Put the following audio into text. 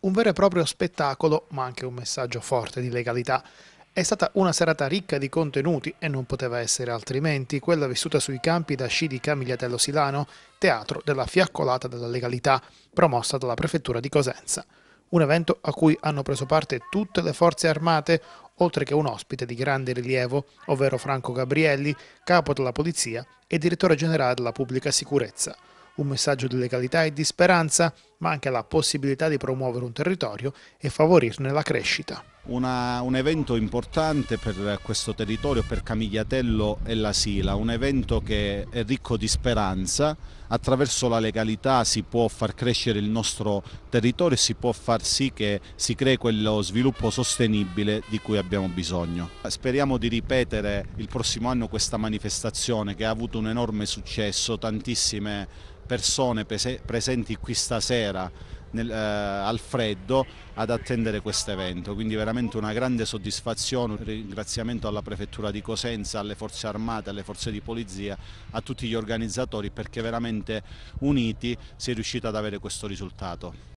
Un vero e proprio spettacolo, ma anche un messaggio forte di legalità. È stata una serata ricca di contenuti e non poteva essere altrimenti quella vissuta sui campi da sci di Camigliatello Silano, teatro della fiaccolata della legalità, promossa dalla prefettura di Cosenza. Un evento a cui hanno preso parte tutte le forze armate, oltre che un ospite di grande rilievo, ovvero Franco Gabrielli, capo della polizia e direttore generale della pubblica sicurezza un messaggio di legalità e di speranza, ma anche la possibilità di promuovere un territorio e favorirne la crescita. Una, un evento importante per questo territorio, per Camigliatello e la Sila, un evento che è ricco di speranza, attraverso la legalità si può far crescere il nostro territorio e si può far sì che si crei quello sviluppo sostenibile di cui abbiamo bisogno. Speriamo di ripetere il prossimo anno questa manifestazione che ha avuto un enorme successo, tantissime persone presenti qui stasera nel, eh, al freddo ad attendere questo evento, quindi veramente una grande soddisfazione, un ringraziamento alla Prefettura di Cosenza, alle Forze Armate, alle Forze di Polizia, a tutti gli organizzatori perché veramente uniti si è riuscito ad avere questo risultato.